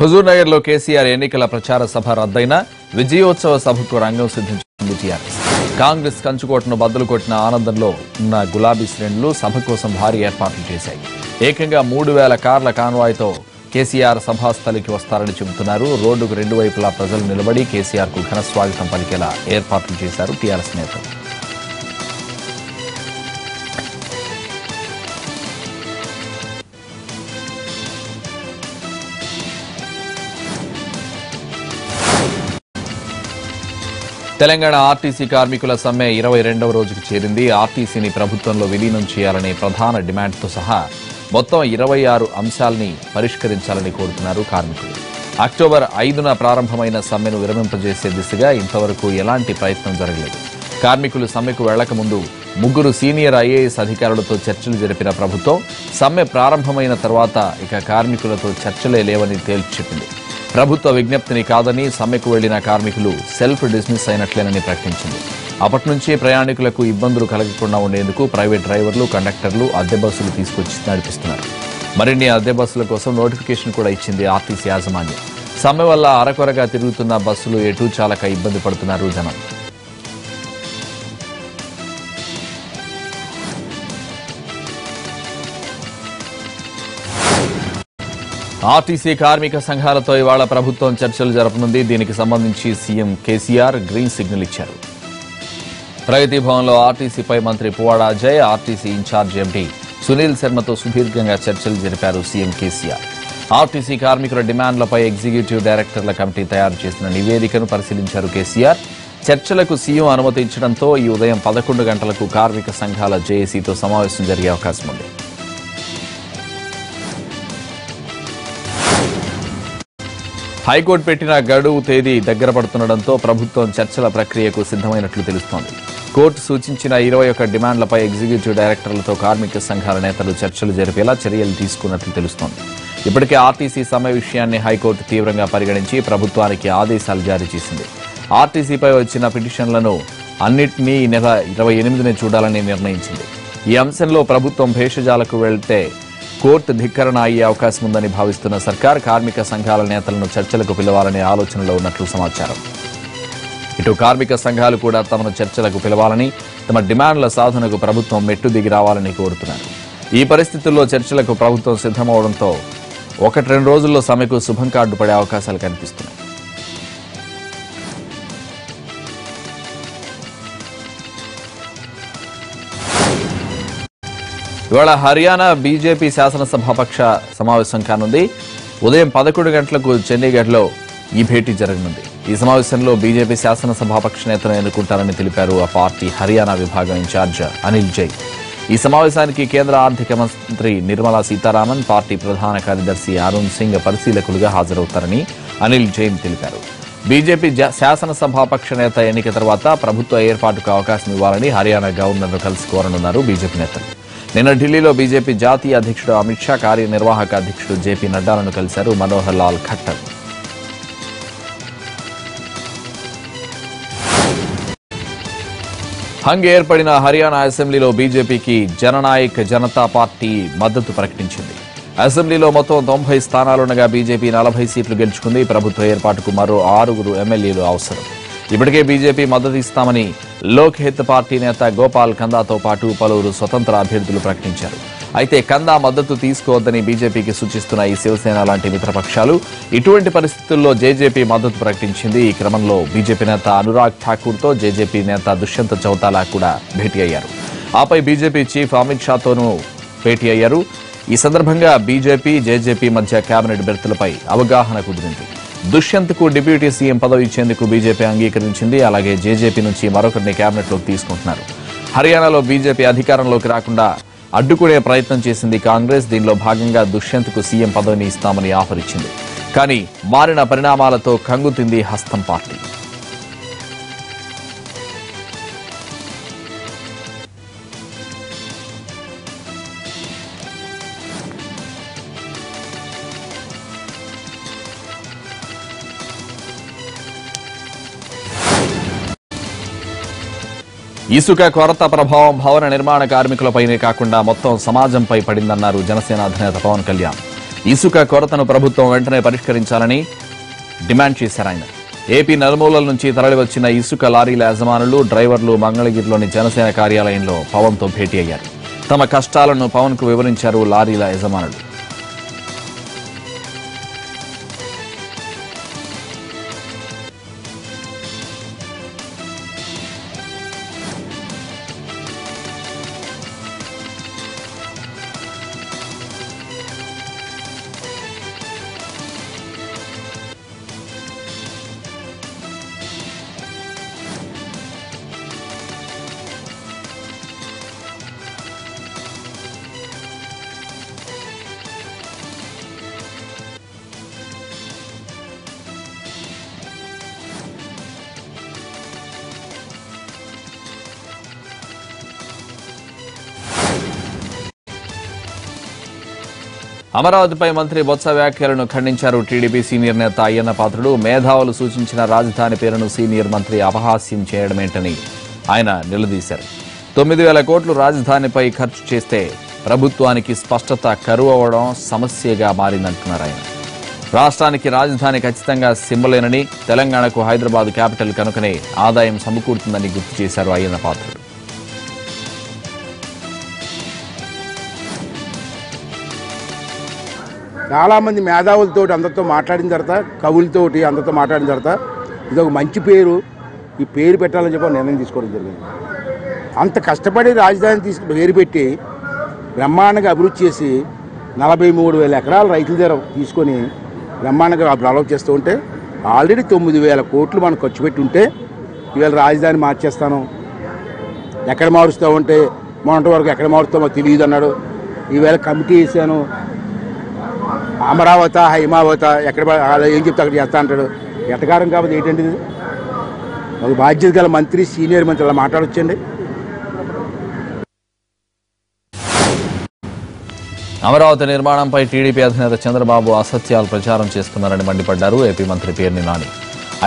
హుజూర్నగర్లో కేసీఆర్ ఎన్నికల ప్రచార సభ రద్దయిన విజయోత్సవ సభకు రంగం సిద్ధించింది టీఆర్ఎస్. కాంగ్రెస్ కంచుకోటను బద్దలు కొట్టిన ఆనందంలో ఉన్న గులాబీ శ్రేణులు సభ కోసం భారీ ఏర్పాట్లు చేశాయి. ఏకంగా మూడు వేల కార్ల కాన్వాయ్తో కేసీఆర్ సభాస్థలికి వస్తారని చెబుతున్నారు. రోడ్డుకు రెండు వైపులా ప్రజలు నిలబడి కేసీఆర్కు ఘన స్వాగతం పలికేలా ఏర్పాట్లు చేశారు టీఆర్ఎస్ నేతలు. తెలంగాణ ఆర్టీసీ కార్మికుల సమ్మె ఇరవై రెండవ రోజుకు చేరింది. ఆర్టీసీని ప్రభుత్వంలో విలీనం చేయాలనే ప్రధాన డిమాండ్తో సహా మొత్తం ఇరవై ఆరు అంశాల్ని పరిష్కరించాలని కోరుతున్నారు కార్మికులు. అక్టోబర్ ఐదున ప్రారంభమైన సమ్మెను విరమింపజేసే దిశగా ఇంతవరకు ఎలాంటి ప్రయత్నం జరగలేదు. కార్మికులు సమ్మెకు వెళ్ళకముందు ముగ్గురు సీనియర్ ఐఏఎస్ అధికారులతో చర్చలు జరిపిన ప్రభుత్వం సమ్మె ప్రారంభమైన తర్వాత ఇక కార్మికులతో చర్చలే లేవని తేల్చి చెప్పింది. ప్రభుత్వ విజ్ఞప్తిని కాదని సమ్మెకు వెళ్ళిన కార్మికులు సెల్ఫ్ డిస్మిస్ అయినట్లేనని ప్రకటించింది. అప్పటి నుంచే ప్రయాణికులకు ఇబ్బందులు కలగకుండా ఉండేందుకు ప్రైవేట్ డ్రైవర్లు కండక్టర్లు అద్దె బస్సులు తీసుకొచ్చి నడిపిస్తున్నారు. మరిన్ని అద్దె బస్సుల కోసం నోటిఫికేషన్ కూడా ఇచ్చింది ఆర్టీసీ యాజమాన్యం. సమ్మె వల్ల అరకొరగా తిరుగుతున్న బస్సులు ఎటూ చాలక ఇబ్బంది పడుతున్నారు జనం. ఆర్టీసీ కార్మిక సంఘాలతో ఇవాళ ప్రభుత్వం చర్చలు జరపనుంది. దీనికి సంబంధించి సీఎం కేసీఆర్ గ్రీన్ సిగ్నల్ ఇచ్చారు. ప్రగతి భవన్లో ఆర్టీసీపై మంత్రి Puvvada Ajay RTC in-charge MD Sunil శర్మతో సుదీర్ఘంగా చర్చలు జరిపారు సీఎం కేసీఆర్. ఆర్టీసీ కార్మికుల డిమాండ్లపై ఎగ్జిక్యూటివ్ డైరెక్టర్ల కమిటీ తయారు చేసిన నివేదికను పరిశీలించారు కేసీఆర్. చర్చలకు సీఎం అనుమతించడంతో ఈ ఉదయం పదకొండు గంటలకు కార్మిక సంఘాల జేఏసీతో సమావేశం జరిగే అవకాశం ఉంది హైకోర్టు పెట్టిన గడువు తేదీ దగ్గర పడుతుండటంతో ప్రభుత్వం చర్చల ప్రక్రియకు సిద్ధమైనట్లు తెలుస్తోంది. కోర్టు సూచించిన ఇరవై ఒక్క డిమాండ్లపై ఎగ్జిక్యూటివ్ డైరెక్టర్లతో కార్మిక సంఘాల నేతలు చర్చలు జరిపేలా చర్యలు తీసుకున్నట్లు తెలుస్తోంది. ఇప్పటికే ఆర్టీసీ సమ్మె విషయాన్ని హైకోర్టు తీవ్రంగా పరిగణించి ప్రభుత్వానికి ఆదేశాలు జారీ చేసింది. ఆర్టీసీపై వచ్చిన పిటిషన్లను అన్నింటినీ ఈ నెల ఇరవై ఎనిమిదినే చూడాలని నిర్ణయించింది. ఈ అంశంలో ప్రభుత్వం భేషజాలకు వెళ్తే కోర్టు ధిక్కరణ అయ్యే అవకాశం ఉందని భావిస్తున్న సర్కార్ కార్మిక సంఘాల నేతలను చర్చలకు పిలవాలనే ఆలోచనలో ఉన్నట్లు సమాచారం. ఇటు కార్మిక సంఘాలు కూడా తమను చర్చలకు పిలవాలని తమ డిమాండ్ల సాధనకు ప్రభుత్వం మెట్టు దిగి రావాలని కోరుతున్నారు. ఈ పరిస్థితుల్లో చర్చలకు ప్రభుత్వం సిద్ధమవడంతో ఒకటి రెండు రోజుల్లో సమ్మెకు శుభం కార్డు పడే అవకాశాలు కనిపిస్తున్నాయి. ఇవాళ హర్యానా బీజేపీ శాసనసభాపక్ష సమావేశం కానుంది. ఉదయం పదకొండు గంటలకు చండీగఢ్లో ఈ భేటీ జరగనుంది. ఈ సమావేశంలో బీజేపీ శాసనసభాపక్ష నేతను ఎన్నుకుంటారని తెలిపారు ఆ పార్టీ హర్యానా విభాగం ఇన్ఛార్జ్ అనిల్ జై ఈ సమావేశానికి కేంద్ర ఆర్థిక మంత్రి నిర్మలా సీతారామన్ పార్టీ ప్రధాన కార్యదర్శి అరుణ్ సింగ్ పరిశీలకులుగా హాజరవుతారని అనిల్ జైన్ తెలిపారు. బీజేపీ శాసనసభాపక్ష నేత ఎన్నిక తర్వాత ప్రభుత్వ ఏర్పాటుకు అవకాశం ఇవ్వాలని హర్యానా గవర్నర్ను కలిసి కోరనున్నారు బీజేపీ నేతలు. నిన్న ఢిల్లీలో బీజేపీ జాతీయ అధ్యక్షుడు అమిత్ షా కార్యనిర్వాహక అధ్యక్షుడు జేపీ నడ్డాలను కలిశారు మనోహర్ లాల్ ఖట్టర్ హంగ్ ఏర్పడిన హర్యానా అసెంబ్లీలో బీజేపీకి జననాయక్ జనతా పార్టీ మద్దతు ప్రకటించింది. అసెంబ్లీలో మొత్తం తొంభై స్థానాలుండగా బీజేపీ నలభై సీట్లు గెలుచుకుంది. ప్రభుత్వ ఏర్పాటుకు మరో ఆరుగురు ఎమ్మెల్యేలు అవసరం. ఇప్పటికే బీజేపీ మద్దతు ఇస్తామని లోక్ హిత్ పార్టీ నేత గోపాల్ కందాతో పాటు పలువురు స్వతంత్ర అభ్యర్థులు ప్రకటించారు. అయితే కందా మద్దతు తీసుకోవద్దని బీజేపీకి సూచిస్తున్న ఈ శివసేన లాంటి మిత్రపక్షాలు ఇటువంటి పరిస్థితుల్లో జేజేపీ మద్దతు ప్రకటించింది. ఈ క్రమంలో బీజేపీ నేత అనురాగ్ ఠాకూర్తో జేజేపీ నేత దుష్యంత్ చౌతాలా కూడా భేటీ అయ్యారు. ఆపై బీజేపీ చీఫ్ అమిత్ షాతోనూ భేటీ అయ్యారు. ఈ సందర్భంగా బీజేపీ జేజేపీ మధ్య కేబినెట్ బెర్తులపై అవగాహన కుదిరింది. దుష్యంత్కు డిప్యూటీ సీఎం పదవి ఇచ్చేందుకు బీజేపీ అంగీకరించింది. అలాగే జేజేపీ నుంచి మరొకరిని కేబినెట్లోకి తీసుకుంటున్నారు. హర్యానాలో బీజేపీ అధికారంలోకి రాకుండా అడ్డుకునే ప్రయత్నం చేసింది కాంగ్రెస్. దీనిలో భాగంగా దుష్యంత్కు సీఎం పదవిని ఇస్తామని ఆఫర్ ఇచ్చింది. కానీ మారిన పరిణామాలతో కంగుతింది హస్తం పార్టీ. ఇసుక కొరత ప్రభావం భవన నిర్మాణ కార్మికులపైనే కాకుండా మొత్తం సమాజంపై పడిందన్నారు జనసేన అధినేత పవన్ కళ్యాణ్. ఇసుక కొరతను ప్రభుత్వం వెంటనే పరిష్కరించాలని డిమాండ్ చేశారు ఆయన. ఏపీ నలుమూలల నుంచి తరలివచ్చిన ఇసుక లారీల యజమానులు డ్రైవర్లు మంగళగిరిలోని జనసేన కార్యాలయంలో పవన్తో భేటీ అయ్యారు. తమ కష్టాలను పవన్కు వివరించారు లారీల యజమానులు. అమరావతిపై మంత్రి బొత్స వ్యాఖ్యలను ఖండించారు టీడీపీ సీనియర్ నేత అయ్యన్న పాత్రుడు. మేధావులు సూచించిన రాజధాని పేరును సీనియర్ మంత్రి అపహాస్యం చేయడమేంటని ఆయన నిలదీశారు. తొమ్మిది వేల కోట్లు రాజధానిపై ఖర్చు చేస్తే ప్రభుత్వానికి స్పష్టత కరువు అవడం సమస్యగా మారిందంటున్నారు ఆయన. రాష్ట్రానికి రాజధాని ఖచ్చితంగా సింబలేనని తెలంగాణకు హైదరాబాద్ క్యాపిటల్ కనుకనే ఆదాయం సమకూరుతుందని గుర్తు చేశారు అయ్యన్న పాత్రుడు. చాలామంది మేధావులతో అందరితో మాట్లాడిన తర్వాత కవులతోటి అందరితో మాట్లాడిన తర్వాత ఇది ఒక మంచి పేరు. ఈ పేరు పెట్టాలని చెప్పి నిర్ణయం తీసుకోవడం జరిగింది. అంత కష్టపడి రాజధాని తీసుకు పేరు పెట్టి బ్రహ్మాండంగా అభివృద్ధి చేసి నలభై మూడు వేల ఎకరాల రైతుల దగ్గర తీసుకొని బ్రహ్మాండంగా డెవలప్ చేస్తూ ఉంటే ఆల్రెడీ తొమ్మిది వేల కోట్లు మనం ఖర్చు పెట్టి ఉంటే ఇవాళ రాజధాని మార్చేస్తాను. ఎక్కడ మారుస్తావు అంటే మొన్నటి వరకు ఎక్కడ మారుస్తామో తెలియదు అన్నాడు. ఈవేళ కమిటీ వేసాను. అమరావత హైమావత ఎక్కడ ఏం చెప్తే అక్కడ చేస్తా అంటాడు. ఎట్టకారం కాబట్టి ఏంటండి ఇది? ఒక బాధ్యత గల మంత్రి సీనియర్ మంత్రి అలా మాట్లాడొచ్చండి. అమరావతి నిర్మాణంపై టీడీపీ అధినేత చంద్రబాబు అసత్యాలు ప్రచారం చేస్తున్నారని మండిపడ్డారు ఏపీ మంత్రి పేర్ని నాని.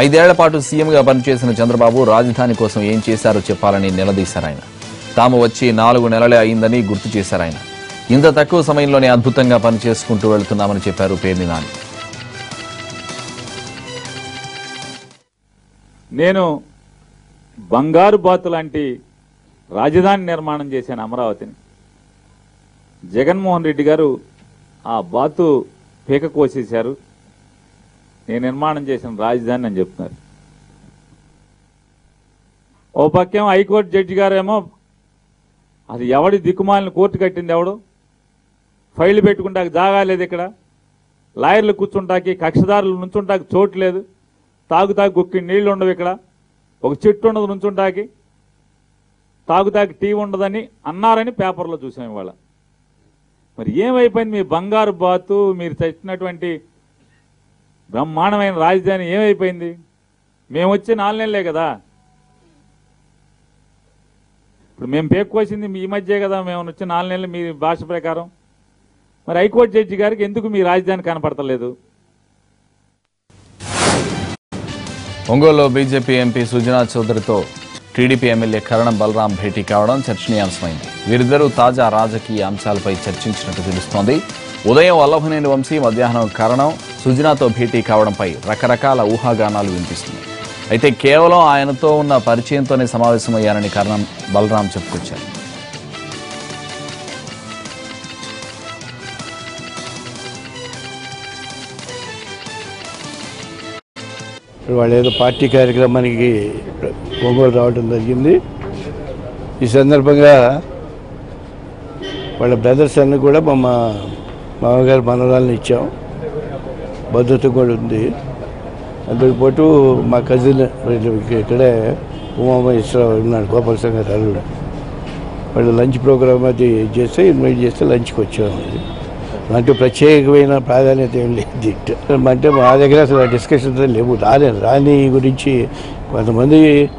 ఐదేళ్ళ పాటు సీఎంగా పనిచేసిన చంద్రబాబు రాజధాని కోసం ఏం చేశారో చెప్పాలని నిలదీశారు ఆయన తాము వచ్చి నాలుగు నెలలే అయిందని గుర్తు చేశారు ఆయన ఇంత తక్కువ సమయంలోనే అద్భుతంగా పనిచేసుకుంటూ వెళ్తున్నామని చెప్పారు పేర్ని నాని. నేను బంగారు బాతు లాంటి రాజధాని నిర్మాణం చేశాను అమరావతిని. జగన్మోహన్ రెడ్డి గారు ఆ బాతు పీక కోసేశారు. నేను నిర్మాణం చేసిన రాజధాని అని చెప్తున్నారు. ఓ పక్కేమో హైకోర్టు జడ్జి గారేమో అది ఎవడి దిక్కుమాలిన కోర్టు కట్టింది ఎవడు? ఫైల్ పెట్టుకుంటాకి జాగా లేదు ఇక్కడ. లాయర్లు కూర్చుంటాకి కక్షదారులు నుంచుంటాకి చోటు లేదు. తాగు తాగి గుక్కి నీళ్ళు ఉండవు ఇక్కడ. ఒక చెట్టు ఉండదు నుంచుంటాకి. తాగు తాగి టీ ఉండదని అన్నారని పేపర్లో చూసాం ఇవాళ. మరి ఏమైపోయింది? మీ బంగారు బాతు మీరు తెచ్చినటువంటి బ్రహ్మాండమైన రాజధాని ఏమైపోయింది? మేము వచ్చి నాలుగు నెలలే కదా. ఇప్పుడు మేము పేక్కోసింది మీ మధ్యే కదా. మేము వచ్చి నాలుగు నెలలు మీ భాష ప్రకారం. మరి హైకోర్టు జడ్జి గారికి ఎందుకు మీ రాజధాని కనపడతలేదు? ఒంగోలులో బీజేపీ ఎంపీ సుజనా చౌదరితో టీడీపీ ఎమ్మెల్యే కరణం బలరాం భేటీ కావడం చర్చనీయాంశమైంది. వీరిద్దరూ తాజా రాజకీయ అంశాలపై చర్చించినట్టు తెలుస్తోంది. ఉదయం వల్లభనేని వంశీ మధ్యాహ్నం కరణం సుజనాతో భేటీ కావడంపై రకరకాల ఊహాగానాలు వినిపిస్తున్నాయి. అయితే కేవలం ఆయనతో ఉన్న పరిచయంతోనే సమావేశమయ్యారని కరణం బలరాం చెప్పుకొచ్చారు. వాళ్ళు ఏదో పార్టీ కార్యక్రమానికి ఒంగోలు రావడం జరిగింది. ఈ సందర్భంగా వాళ్ళ బ్రదర్స్ అన్ని కూడా మా మా- మామగారు మనరాలను ఇచ్చాం. భద్రత కూడా ఉంది. అందుకు పాటు మా కజిన్ ఇక్కడే ఉమామహేశ్వరరావు ఉన్నాడు గోపాల సంగారు అల్లుడు. వాళ్ళు లంచ్ ప్రోగ్రామ్ అది చేస్తే ఇన్వైట్ చేస్తే లంచ్కి వచ్చాము అది అంటే ప్రత్యేకమైన ప్రాధాన్యత ఏం లేదు. అంటే మా దగ్గర అసలు డిస్కషన్స్ లేవు. రాలేదు. రాని గురించి కొంతమంది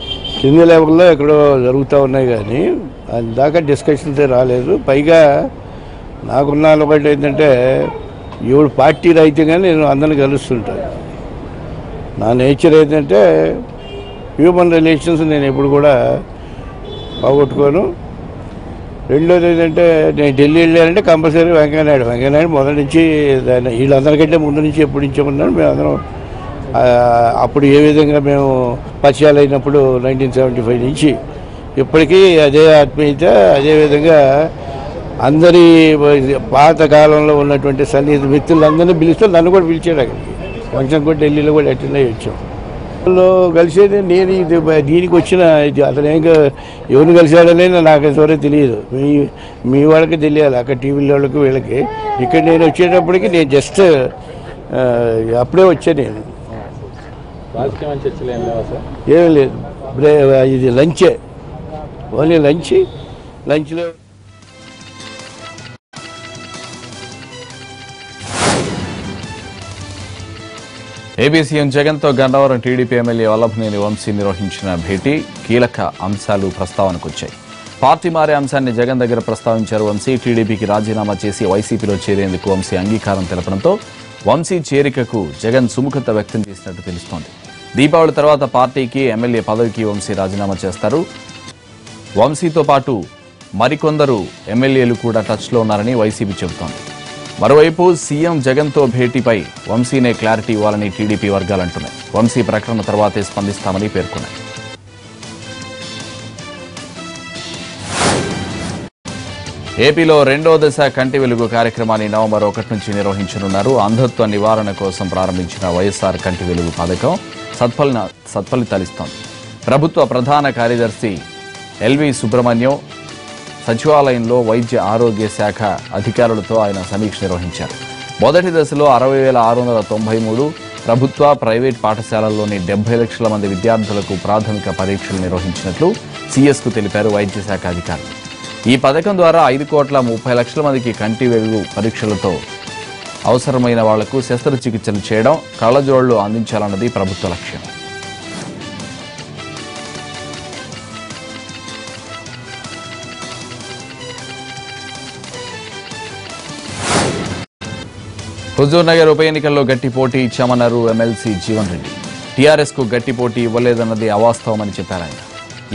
కింద లెవెల్లో ఎక్కడో జరుగుతూ ఉన్నాయి కానీ అది దాకా డిస్కషన్స్ రాలేదు. పైగా నాకున్న అలవాటు ఏంటంటే ఎవడు పార్టీ రైతే కానీ నేను అందరిని కలుస్తుంటాను. నా నేచర్ ఏంటంటే హ్యూమన్ రిలేషన్స్ నేను ఎప్పుడు కూడా పోగొట్టుకోను రెండోది ఏంటంటే నేను ఢిల్లీ వెళ్ళానంటే కంపల్సరీ వెంకయ్యనాయుడు. వెంకయ్యనాయుడు మొదటి నుంచి దాన్ని వీళ్ళందరికంటే ముందు నుంచి ఎప్పటి నుంచో ఉన్నాను మేము అందరం అప్పుడు ఏ విధంగా మేము పరిచయాలు అయినప్పుడు నైన్టీన్ సెవెంటీ ఫైవ్ నుంచి ఇప్పటికీ అదే ఆత్మీయత అదే విధంగా అందరి పాత కాలంలో ఉన్నటువంటి సన్నిహిత మిత్రులందరినీ పిలిస్తే నన్ను కూడా పిలిచాడు అక్కడికి. ఫంక్షన్ కూడా ఢిల్లీలో కూడా అటెండ్ అయ్యి వచ్చాం. కలిసేది నేను ఇది దీనికి వచ్చిన ఇది అతను ఏం కా- ఎవరిని కలిశాడనే నాకు ఇంతవరకు తెలియదు. మీ మీ వాళ్ళకి తెలియాలి. అక్కడ టీవీల వాళ్ళకి వీళ్ళకి. ఇక్కడ నేను వచ్చేటప్పటికి నేను జస్ట్ అప్పుడే వచ్చా నేను. ఏం లేదు. ఇది లంచే. Only lunch. లంచ్లో ఏపీ సీఎం జగన్తో గన్నవరం టీడీపీ ఎమ్మెల్యే వల్లభనేని వంశీ నిర్వహించిన భేటీ కీలక అంశాలు ప్రస్తావనకు వచ్చాయి పార్టీ మారే అంశాన్ని జగన్ దగ్గర ప్రస్తావించారు వంశీ. టీడీపీకి రాజీనామా చేసి వైసీపీలో చేరేందుకు వంశీ అంగీకారం తెలపడంతో వంశీ చేరికకు జగన్ సుముఖత వ్యక్తం చేసినట్టు తెలుస్తోంది. దీపావళి తర్వాత పార్టీకి ఎమ్మెల్యే పదవికి వంశీ రాజీనామా చేస్తారు. వంశీతో పాటు మరికొందరు ఎమ్మెల్యేలు కూడా టచ్లో ఉన్నారని వైసీపీ చెబుతోంది. మరోవైపు సీఎం జగన్తో భేటీపై వంశీనే క్లారిటీ ఇవ్వాలని టీడీపీ వర్గాలంటున్నాయి. వంశీ ప్రకటన తర్వాతే స్పందిస్తామని పేర్కొన్నాయి. ఏపీలో రెండో దశ కంటి వెలుగు కార్యక్రమాన్ని నవంబర్ ఒకటి నుంచి నిర్వహించనున్నారు. అంధత్వ నివారణ కోసం ప్రారంభించిన వైఎస్ఆర్ కంటి వెలుగు పథకం సత్ఫలిన సత్ఫలితాలిస్తోంది ప్రభుత్వ ప్రధాన కార్యదర్శి ఎల్వి సుబ్రహ్మణ్యం సచివాలయంలో వైద్య ఆరోగ్య శాఖ అధికారులతో ఆయన సమీక్ష నిర్వహించారు. మొదటి దశలో అరవై వేల ఆరు వందల తొంభై మూడు ప్రభుత్వ ప్రైవేట్ పాఠశాలల్లోని డెబ్బై లక్షల మంది విద్యార్థులకు ప్రాథమిక పరీక్షలు నిర్వహించినట్లు సిఎస్కు తెలిపారు వైద్య శాఖ అధికారులు ఈ పథకం ద్వారా ఐదు కోట్ల ముప్పై లక్షల మందికి కంటి వెలుగు పరీక్షలతో అవసరమైన వాళ్ళకు శస్త్రచికిత్సలు చేయడం కళ్ళజోళ్ళు అందించాలన్నది ప్రభుత్వ లక్ష్యం. హుజూర్ నగర్ ఉప ఎన్నికల్లో గట్టి పోటీ ఇచ్చామన్నారు ఎమ్మెల్సీ జీవన్ రెడ్డి. టీఆర్ఎస్కు గట్టి పోటీ ఇవ్వలేదన్నది అవాస్తవమని చెప్పారు ఆయన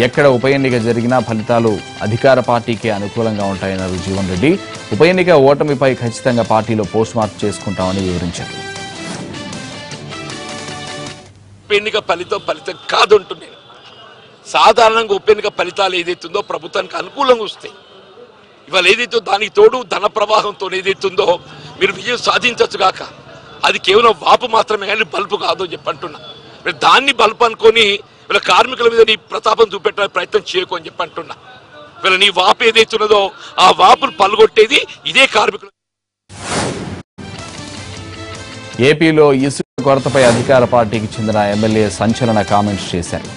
ఎక్కడ ఉప ఎన్నిక జరిగినా ఫలితాలు అధికార పార్టీకే అనుకూలంగా ఉంటాయన్నారు జీవన్ రెడ్డి. ఉప ఎన్నిక ఓటమిపై ఖచ్చితంగా పార్టీలో పోస్ట్ మార్క్ చేసుకుంటామని వివరించారు. ఉప ఎన్నిక ఫలితం ఫలితం కాదు సాధారణంగా ఉప ఎన్నిక ఫలితాలు ఏదైతుందో ప్రభుత్వానికి అనుకూలంగా వస్తాయి. ఇవాళ ఏదైతే దానికి తోడు ధన ప్రవాహంతో ఏదైతుందో మీరు విజయం సాధించవచ్చు గాక. అది కేవలం వాపు మాత్రమే కానీ బల్పు కాదు అని చెప్పి అంటున్నా. మీరు దాన్ని బల్పు అనుకొని వీళ్ళ కార్మికుల మీద నీ ప్రతాపం చూపెట్టడానికి ప్రయత్నం చేయకు అని చెప్పి అంటున్నా. వీళ్ళ నీ వాపు ఏదైతున్నదో ఆ వాపును పలుగొట్టేది ఇదే కార్మికులు. ఏపీలో ఇసుక కొరతపై అధికార పార్టీకి చెందిన ఎమ్మెల్యే సంచలన కామెంట్స్ చేశారు.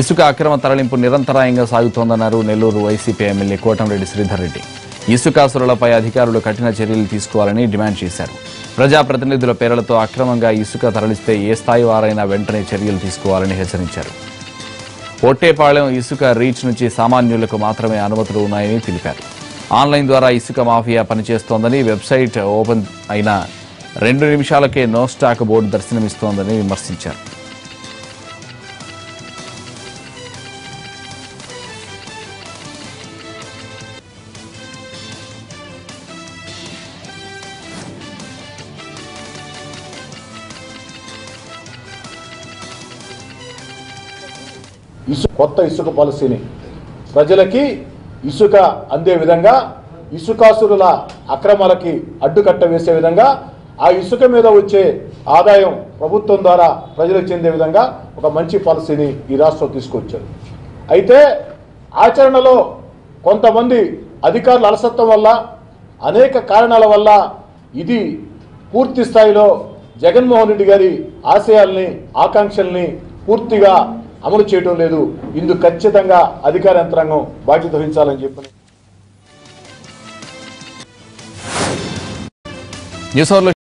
ఇసుక అక్రమ తరలింపు నిరంతరాయంగా సాగుతోందన్నారు నెల్లూరు వైసీపీ ఎమ్మెల్యే కోటంరెడ్డి శ్రీధర్ రెడ్డి. ఇసుకాసురులపై అధికారులు కఠిన చర్యలు తీసుకోవాలని డిమాండ్ చేశారు. ప్రజాప్రతినిధుల పేర్లతో అక్రమంగా ఇసుక తరలిస్తే ఏ స్థాయి వారైనా వెంటనే చర్యలు తీసుకోవాలని హెచ్చరించారు. ఒట్టేపాళెం ఇసుక రీచ్ నుంచి సామాన్యులకు మాత్రమే అనుమతులు ఉన్నాయని తెలిపారు. ఆన్లైన్ ద్వారా ఇసుక మాఫియా పనిచేస్తోందని వెబ్సైట్ ఓపెన్ అయిన రెండు నిమిషాలకే నో స్టాక్ బోర్డు దర్శనమిస్తోందని విమర్శించారు. ఇసు కొత్త ఇసుక పాలసీని. ప్రజలకి ఇసుక అందే విధంగా ఇసుకాసురుల అక్రమాలకి అడ్డుకట్ట వేసే విధంగా ఆ ఇసుక మీద వచ్చే ఆదాయం ప్రభుత్వం ద్వారా ప్రజలకు చెందే విధంగా ఒక మంచి పాలసీని ఈ రాష్ట్రం తీసుకొచ్చారు. అయితే ఆచరణలో కొంతమంది అధికారుల అలసత్వం వల్ల అనేక కారణాల వల్ల ఇది పూర్తి స్థాయిలో జగన్మోహన్ రెడ్డి గారి ఆశయాల్ని ఆకాంక్షల్ని పూర్తిగా అమలు చేయడం లేదు. ఇందుకు ఖచ్చితంగా అధికార యంత్రాంగం బాధ్యత వహించాలని చెప్పి న్యూస్